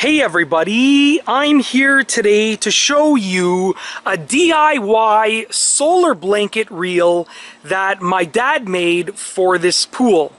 Hey everybody, I'm here today to show you a DIY solar blanket reel that my dad made for this pool.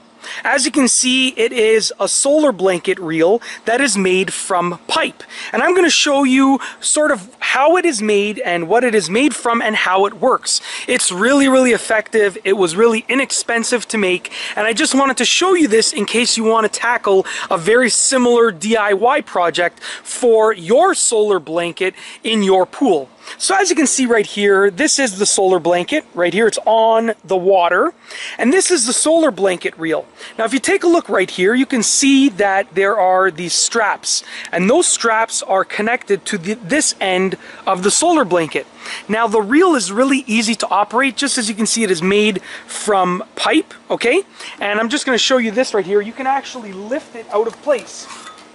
As you can see, it is a solar blanket reel that is made from pipe. And I'm going to show you sort of how it is made and what it is made from and how it works. It's really, really effective. It was really inexpensive to make. And I just wanted to show you this in case you want to tackle a very similar DIY project for your solar blanket in your pool. So as you can see right here, this is the solar blanket. Right here, it's on the water. And this is the solar blanket reel. Now, if you take a look right here, you can see that there are these straps. And those straps are connected to the, this end of the solar blanket. Now, the reel is really easy to operate. Just as you can see, it is made from pipe, okay? And I'm just going to show you this right here. You can actually lift it out of place.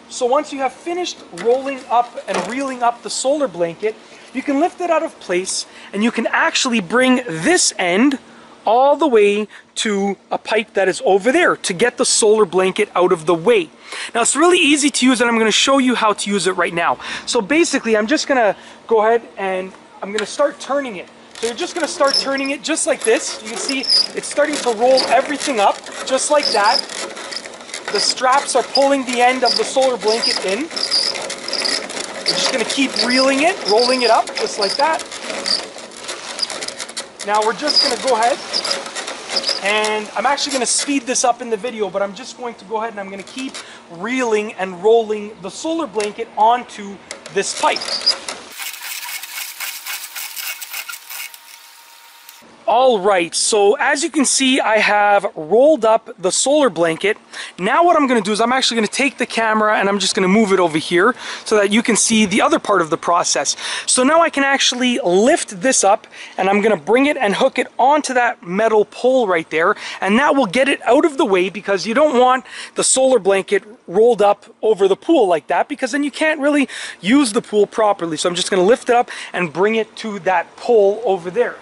So once you have finished rolling up and reeling up the solar blanket, you can lift it out of place and you can actually bring this end all the way to a pipe that is over there to get the solar blanket out of the way. Now it's really easy to use and I'm going to show you how to use it right now. So basically I'm just going to go ahead and I'm going to start turning it. So you're just going to start turning it just like this. You can see it's starting to roll everything up just like that. The straps are pulling the end of the solar blanket in. We're just going to keep reeling it, rolling it up, just like that. Now we're just going to go ahead and I'm actually going to speed this up in the video, but I'm just going to go ahead and I'm going to keep reeling and rolling the solar blanket onto this pipe. All right, so as you can see, I have rolled up the solar blanket. Now what I'm gonna do is I'm actually gonna take the camera and I'm just gonna move it over here so that you can see the other part of the process. So now I can actually lift this up and I'm gonna bring it and hook it onto that metal pole right there and that will get it out of the way because you don't want the solar blanket rolled up over the pool like that because then you can't really use the pool properly. So I'm just gonna lift it up and bring it to that pole over there.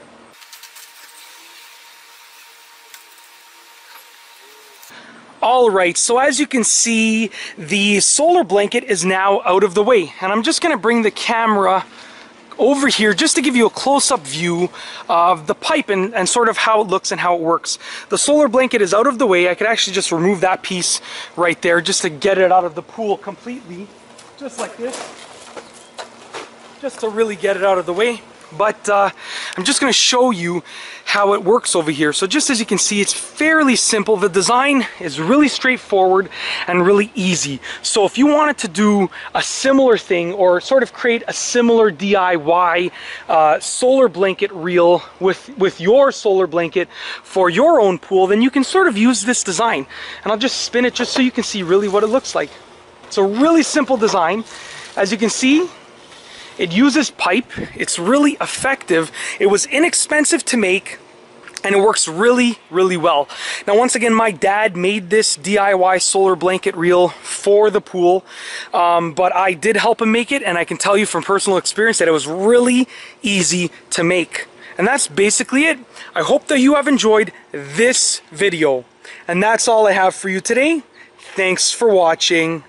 All right, so as you can see, the solar blanket is now out of the way. And I'm just gonna bring the camera over here just to give you a close-up view of the pipe and, and sort of how it looks and how it works. The solar blanket is out of the way. I could actually just remove that piece right there just to get it out of the pool completely, just like this, just to really get it out of the way. But uh, I'm just going to show you how it works over here. So just as you can see, it's fairly simple. The design is really straightforward and really easy. So if you wanted to do a similar thing or sort of create a similar DIY uh, solar blanket reel with, with your solar blanket for your own pool, then you can sort of use this design. And I'll just spin it just so you can see really what it looks like. It's a really simple design. As you can see, it uses pipe. It's really effective. It was inexpensive to make and it works really, really well. Now, once again, my dad made this DIY solar blanket reel for the pool, um, but I did help him make it, and I can tell you from personal experience that it was really easy to make. And that's basically it. I hope that you have enjoyed this video. And that's all I have for you today. Thanks for watching.